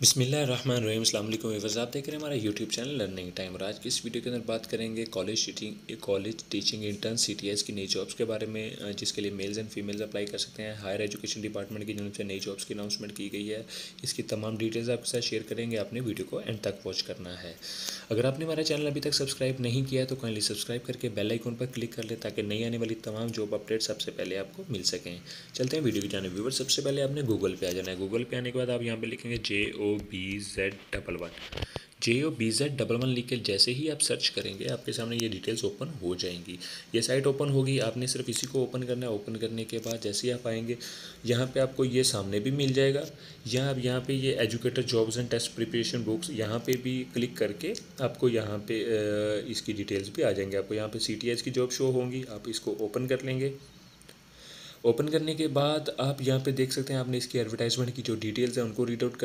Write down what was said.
बिसमीम अल्लाम वीवर्स आप देख रहे हैं हमारा यूट्यूब चैनल लर्निंग टाइम और आज की इस वीडियो के अंदर बात करेंगे college teaching college teaching intern C T S की नई जॉब्स के बारे में जिसके लिए मेल्स एंड फीमेल्स अप्लाई कर सकते हैं। हायर एजुकेशन डिपार्टमेंट की जानब से नई जॉब्स की अनाउंसमेंट की गई है, इसकी तमाम डिटेल्स आपके साथ शेयर करेंगे। आपने वीडियो को एंड तक वॉच करना है। अगर आपने हमारा चैनल अभी तक सब्सक्राइब नहीं किया तो काइंडली सब्सक्राइब करके बेल आइकन पर क्लिक कर ले, ताकि नई आने वाली तमाम जॉब अपडेट सबसे पहले आपको मिल सकें। चलते हैं वीडियो की जाने। व्यूवर सबसे पहले आपने गूगल पे आ जाना है। गूगल पे आने के बाद आप यहाँ पर लिखेंगे J O B Z double one J O B Z double one लिख के जैसे ही आप सर्च करेंगे, आपके सामने ये डिटेल्स ओपन हो जाएँगी। ये साइट ओपन होगी, आपने सिर्फ़ इसी को ओपन करना है। ओपन करने के बाद जैसे ही आप आएँगे, यहाँ पे आपको ये सामने भी मिल जाएगा। यहाँ अब यहाँ पे ये educator jobs and test preparation books यहाँ पे भी क्लिक करके आपको यहाँ पे इसकी डिटेल्स भी आ जाएँगे। आपको यहाँ पे सी की जॉब शो होंगी, आप इसको ओपन कर लेंगे। ओपन करने के बाद आप यहाँ पे देख सकते हैं, आपने इसकी एडवर्टाइजमेंट की जो डिटेल्स हैं, उनको रीड आउट